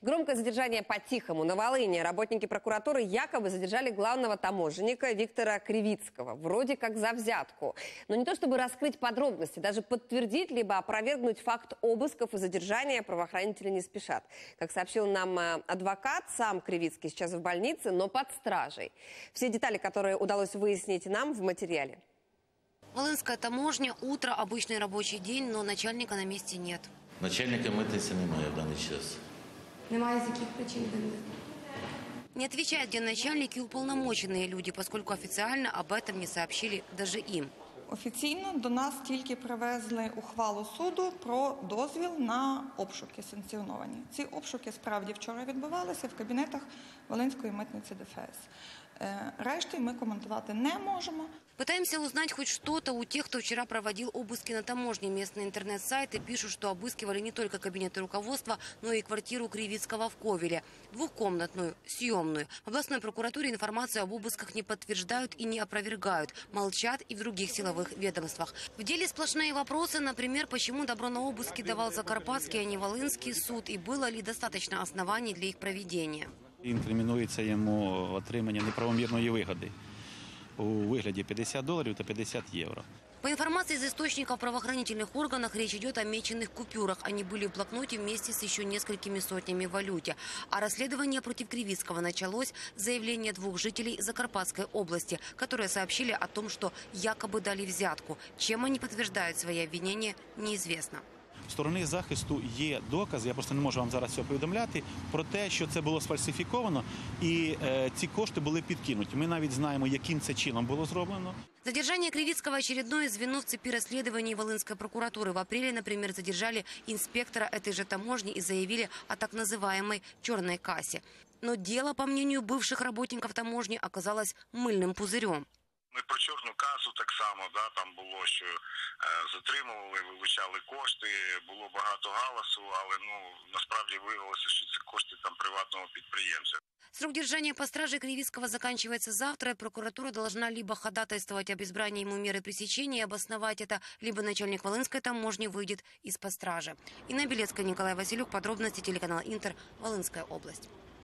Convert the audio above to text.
Громкое задержание по-тихому. На Волыне работники прокуратуры якобы задержали главного таможенника Виктора Кривицкого. Вроде как за взятку. Но не то чтобы раскрыть подробности, даже подтвердить либо опровергнуть факт обысков и задержания правоохранители не спешат. Как сообщил нам э, адвокат, сам Кривицкий сейчас в больнице, но под стражей. Все детали, которые удалось выяснить нам в материале. Волынская таможня, утро, обычный рабочий день, но начальника на месте нет. Начальника митниці немає в даний час. Немає з яких причин. Не отвечают где начальники и уполномоченные люди, поскольку официально об этом не сообщили даже им. Офіційно до нас тільки привезли ухвалу суду про дозвіл на обшуки санкціоновані. Ці обшуки справді вчора відбувалися в кабінетах Волинської митниці ДФС. Решти ми коментувати не можемо. Пытаемся узнать хоть что-то у тех, кто вчера проводил обыски на таможне. Местные интернет-сайты пишут, что обыскивали не только кабинеты руководства, но и квартиру Кривицкого в Ковеле. Двухкомнатную, съемную. В областной прокуратуре информацию об обысках не подтверждают и не опровергают. Молчат и в других силовых ведомствах. В деле сплошные вопросы, например, почему добро на обыски давал Закарпатский, а не Волынский суд, и было ли достаточно оснований для их проведения. Інкримінується йому отримання неправомірної вигоди у вигляді 50 доларів та 50 євро. По информации из источников в правоохранительных органах, речь идет о меченных купюрах. Они были в блокноте вместе с еще несколькими сотнями в валюте. А расследование против Кривицкого началось с заявления двух жителей Закарпатской области, которые сообщили о том, что якобы дали взятку. Чем они подтверждают свои обвинения, неизвестно. В сторони захисту є докази, я просто не можу вам зараз цього повідомляти, про те, що це було сфальсифіковано і е, ці кошти були підкинуті. Ми навіть знаємо, яким це чином було зроблено. Задержание Кривицкого – очередное звено в цепи расследований Волынской прокуратуры. В апреле, например, задержали инспектора этой же таможни и заявили о так называемой «черной кассе». Но дело, по мнению бывших работников таможни, оказалось мыльным пузырем. Ми про чорну касу так само, да, там було, що е, затримували, вилучали кошти, було багато галасу, але ну насправді виявилося, що це кошти там приватного підприємця. Срок держания по страже Кривицкого заканчивается завтра, и прокуратура должна либо ходатайствовать об избрании ему меры пресечения и обосновать это, либо начальник Волынской таможни выйдет из-под стражи. Инна Белецкая, Николай Василюк, подробности телеканал Интер, Волынская область.